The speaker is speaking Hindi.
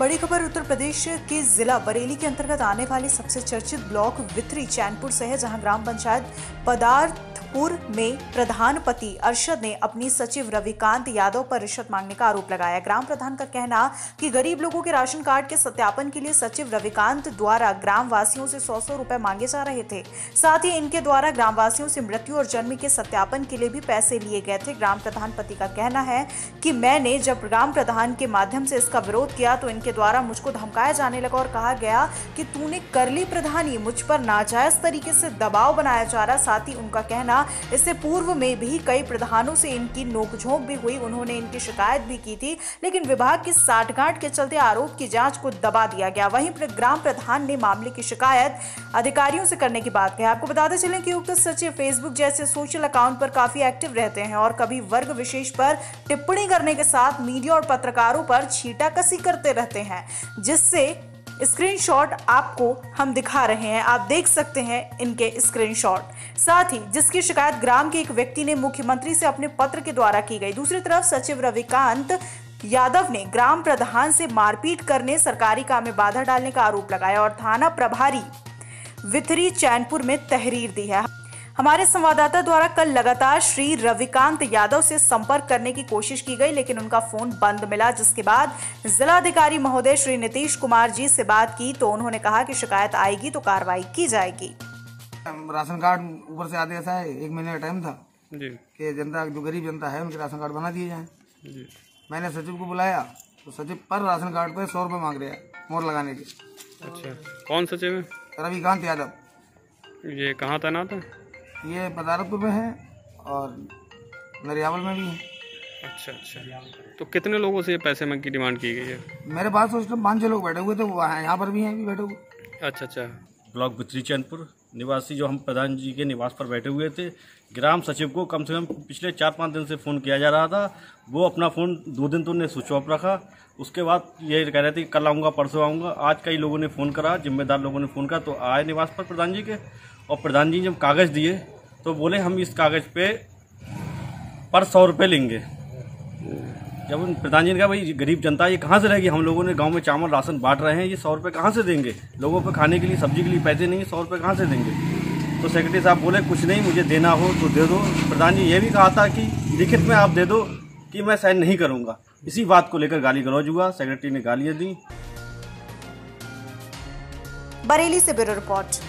बड़ी खबर, उत्तर प्रदेश के जिला बरेली के अंतर्गत आने वाले सबसे चर्चित ब्लॉक वित्री चैनपुर से है जहाँ ग्राम पंचायत पदार्थपुर में प्रधानपति अरशद ने अपनी सचिव रविकांत यादव पर रिश्वत मांगने का आरोप लगाया। ग्राम प्रधान का कहना कि गरीब लोगों के राशन कार्ड के सत्यापन के लिए सचिव रविकांत द्वारा ग्राम वासियों से सौ सौ रुपए मांगे जा रहे थे। साथ ही इनके द्वारा ग्राम वासियों से मृत्यु और जन्म के सत्यापन के लिए भी पैसे लिए गए थे। ग्राम प्रधान पति का कहना है कि मैंने जब ग्राम प्रधान के माध्यम से इसका विरोध किया तो इनके द्वारा मुझको धमकाया जाने लगा और कहा गया कि तूने कर ली प्रधानी, मुझ पर नाजायज तरीके से दबाव बनाया जा रहा। साथ ही उनका कहना इससे पूर्व में भी कई प्रधानों से इनकी नोकझोंक भी हुई, उन्होंने इनकी शिकायत भी की थी, लेकिन विभाग की साठगांठ के चलते आरोप की जाँच को दबा दिया गया। वहीं ग्राम प्रधान ने मामले की शिकायत अधिकारियों से करने की बात कही। आपको बताते चले कि उक्त सचिव फेसबुक जैसे सोशल अकाउंट पर काफ़ी एक्टिव रहते हैं और कभी वर्ग विशेष पर टिप्पणी करने के साथ मीडिया और पत्रकारों पर छीटाकसी करते रहते हैं, जिससे स्क्रीनशॉट आपको हम दिखा रहे हैं। आप देख सकते हैं इनके स्क्रीनशॉट। साथ ही, जिसकी शिकायत ग्राम के एक व्यक्ति ने मुख्यमंत्री से अपने पत्र के द्वारा की गई। दूसरी तरफ़, सचिव रविकांत यादव ने ग्राम प्रधान से मारपीट करने सरकारी काम में बाधा डालने का आरोप लगाया और थाना प्रभारी विथरी चैनपुर में तहरीर दी है। हमारे संवाददाता द्वारा कल लगातार श्री रविकांत यादव से संपर्क करने की कोशिश की गई लेकिन उनका फ़ोन बंद मिला जिसके बाद जिलाधिकारी महोदय श्री नीतीश कुमार जी से बात की तो उन्होंने कहा कि शिकायत आएगी तो कार्रवाई की जाएगी। राशन कार्ड ऊपर से आदेश है एक महीने का टाइम था जी। कि जनता जो गरीब जनता है उनके राशन कार्ड बना दिए जाए। मैंने सचिव को बुलाया तो सचिव पर राशन कार्ड पे सौ रुपये मांग रहे हैं मोर लगाने के। अच्छा। कौन सचिव है? रविकांत यादव। ये कहाँ तैनात है? ये पदारतपुर में है और नरियावल में भी है। अच्छा अच्छा। तो कितने लोगों से ये पैसे मांग की डिमांड की गई है? मेरे पास उस टाइम पाँच छः लोग बैठे हुए थे वो यहाँ पर भी हैं भी बैठे हुए। अच्छा अच्छा। ब्लॉक बित्री चैनपुर निवासी जो हम प्रधान जी के निवास पर बैठे हुए थे ग्राम सचिव को कम से कम पिछले चार पाँच दिन से फ़ोन किया जा रहा था। वो अपना फ़ोन दो दिन तो उन्हें स्विच ऑफ़ रखा। उसके बाद ये कह रहे थे कल आऊँगा परसों आऊँगा। आज कई लोगों ने फ़ोन करा जिम्मेदार लोगों ने फ़ोन करा तो आए निवास पर प्रधान जी के। और प्रधान जी जब कागज़ दिए तो बोले, हम इस कागज़ पे पर सौ रुपये लेंगे। जब उन प्रधान जी ने कहा, भाई गरीब जनता, ये कहाँ से रहेगी? हम लोगों ने गाँव में चावल, राशन बांट रहे हैं, ये सौ रुपये कहाँ से देंगे? लोगों पे खाने के लिए, सब्ज़ी के लिए पैसे नहीं, सौ रुपये कहाँ से देंगे? तो सेक्रेटरी साहब बोले, कुछ नहीं, मुझे देना हो तो दे दो। प्रधान जी ये भी कहा था कि, लिखित में आप दे दो कि मैं साइन नहीं करूँगा। इसी बात को लेकर गाली गलौज हुआ, सेक्रेटरी ने गालियाँ दी। बरेली से ब्यूरो रिपोर्ट।